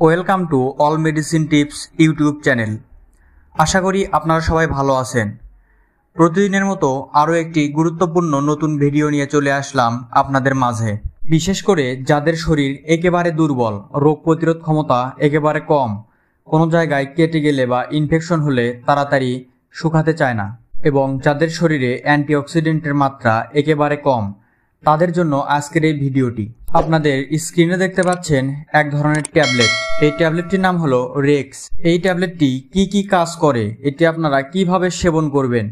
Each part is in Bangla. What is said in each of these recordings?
Welcome to all medicine tips YouTube channel. আশা করি আপনারা সবাই ভালো আছেন। প্রতিদিনের মতো আরও একটি গুরুত্বপূর্ণ নতুন ভিডিও নিয়ে চলে আসলাম আপনাদের মাঝে। বিশেষ করে যাদের শরীর একেবারে দুর্বল, রোগ প্রতিরোধ ক্ষমতা একেবারে কম, কোনো জায়গায় কেটে গেলে বা ইনফেকশন হলে তাড়াতাড়ি শুকাতে চায় না। এবং যাদের শরীরে অ্যান্টিঅক্সিডেন্টের মাত্রা একেবারে কম তাদের জন্য আজকের এই ভিডিওটি। আপনাদের স্ক্রিনে দেখতে পাচ্ছেন এক ধরনের ট্যাবলেট। এই ট্যাবলেটটির নাম হলো রেক্স। এই ট্যাবলেটটি কি কি কাজ করে, এটি আপনারা কীভাবে সেবন করবেন,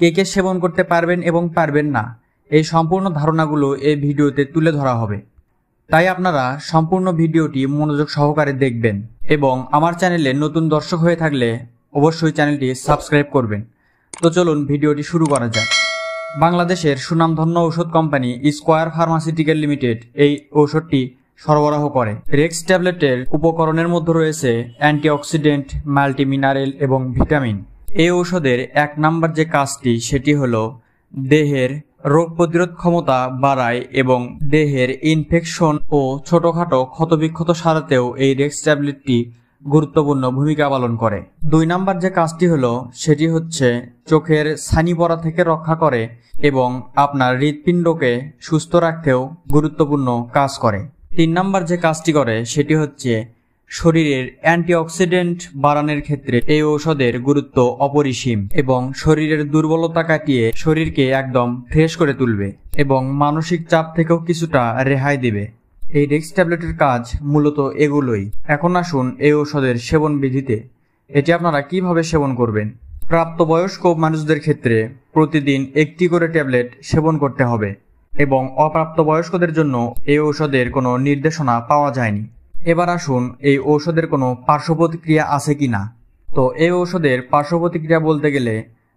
কে কে সেবন করতে পারবেন এবং পারবেন না, এই সম্পূর্ণ ধারণাগুলো এই ভিডিওতে তুলে ধরা হবে। তাই আপনারা সম্পূর্ণ ভিডিওটি মনোযোগ সহকারে দেখবেন এবং আমার চ্যানেলে নতুন দর্শক হয়ে থাকলে অবশ্যই চ্যানেলটি সাবস্ক্রাইব করবেন। তো চলুন ভিডিওটি শুরু করা যাক। বাংলাদেশের সুনামধন্য ঔষধ কোম্পানি স্কোয়ার ফার্মাসিউটিক্যাল লিমিটেড এই ঔষধটি সরবরাহ করে। রেক্স ট্যাবলেটের উপকরণের মধ্যে রয়েছে অ্যান্টিঅক্সিডেন্ট, মাল্টিমিনারেল এবং ভিটামিন। এই ঔষধের এক নাম্বার যে কাজটি, সেটি হল দেহের রোগ প্রতিরোধ ক্ষমতা বাড়ায় এবং দেহের ইনফেকশন ও ছোটখাটো ক্ষতবিক্ষত সারাতেও এই রেক্স ট্যাবলেটটি গুরুত্বপূর্ণ ভূমিকা পালন করে। দুই নাম্বার যে কাজটি হলো, সেটি হচ্ছে চোখের ছানি পড়া থেকে রক্ষা করে এবং আপনার হৃৎপিণ্ডকে সুস্থ রাখতেও গুরুত্বপূর্ণ কাজ করে। তিন নাম্বার যে কাজটি করে, সেটি হচ্ছে শরীরের অ্যান্টিঅক্সিডেন্ট বাড়ানোর ক্ষেত্রে এই ঔষধের গুরুত্ব অপরিসীম এবং শরীরের দুর্বলতা কাটিয়ে শরীরকে একদম ফ্রেশ করে তুলবে এবং মানসিক চাপ থেকেও কিছুটা রেহাই দেবে। এই ডেক্স ট্যাবলেটের কাজ মূলত এগুলোই। এখন আসুন এই ঔষধের সেবন বিধিতে। এটি আপনারা কীভাবে সেবন করবেন? প্রাপ্তবয়স্ক মানুষদের ক্ষেত্রে প্রতিদিন একটি করে ট্যাবলেট সেবন করতে হবে এবং অপ্রাপ্তবয়স্কদের জন্য এই ঔষধের কোনো নির্দেশনা পাওয়া যায়নি। এবার আসুন এই ঔষধের কোনো পার্শ্ব প্রতিক্রিয়া আছে কি না? তো এই ঔষধের পার্শ্ব প্রতিক্রিয়া বলতে গেলে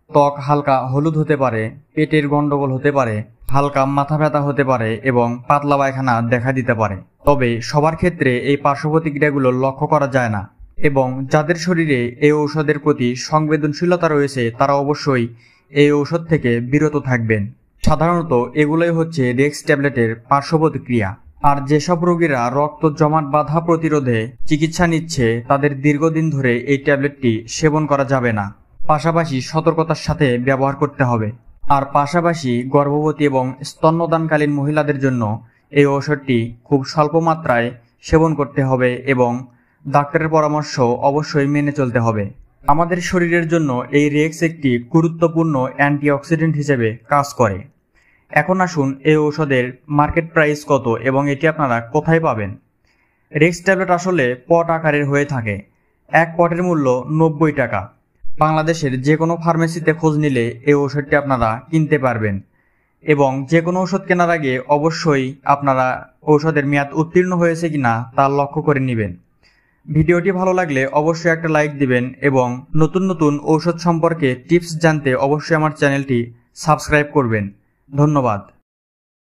ত্বক হালকা হলুদ হতে পারে, পেটের গন্ডগোল হতে পারে হালকা মাথা ব্যথা হতে পারে এবং পাতলা পায়খানা দেখা দিতে পারে। তবে সবার ক্ষেত্রে এই পার্শ্ব প্রতিক্রিয়াগুলো লক্ষ্য করা যায় না এবং যাদের শরীরে এই ঔষধের প্রতি সংবেদনশীলতা রয়েছে, তারা অবশ্যই এই ঔষধ থেকে বিরত থাকবেন। সাধারণত এগুলোই হচ্ছে রেক্স ট্যাবলেটের পার্শ্ব প্রতিক্রিয়া আর যেসব রোগীরা রক্ত জমাট বাধা প্রতিরোধে চিকিৎসা নিচ্ছে, তাদের দীর্ঘদিন ধরে এই ট্যাবলেটটি সেবন করা যাবে না। পাশাপাশি সতর্কতার সাথে ব্যবহার করতে হবে। আর পাশাপাশি গর্ভবতী এবং স্তন্যদানকালীন মহিলাদের জন্য এই ঔষধটি খুব স্বল্প মাত্রায় সেবন করতে হবে এবং ডাক্তারের পরামর্শ অবশ্যই মেনে চলতে হবে। আমাদের শরীরের জন্য এই রেক্স একটি গুরুত্বপূর্ণ অ্যান্টিঅক্সিডেন্ট হিসেবে কাজ করে। এখন আসুন এই ঔষধের মার্কেট প্রাইস কত এবং এটি আপনারা কোথায় পাবেন? রেক্স ট্যাবলেট আসলে পট আকারের হয়ে থাকে। এক পটের মূল্য নব্বই টাকা। বাংলাদেশের যে কোনো ফার্মেসিতে খোঁজ নিলে এই ঔষধটি আপনারা কিনতে পারবেন। এবং যে কোনো ওষুধ কেনার আগে অবশ্যই আপনারা ঔষধের মেয়াদ উত্তীর্ণ হয়েছে কিনা তা লক্ষ্য করে নেবেন। ভিডিওটি ভালো লাগলে অবশ্যই একটা লাইক দিবেন এবং নতুন নতুন ঔষধ সম্পর্কে টিপস জানতে অবশ্যই আমার চ্যানেলটি সাবস্ক্রাইব করবেন। ধন্যবাদ।